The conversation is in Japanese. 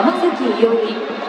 山崎伊織。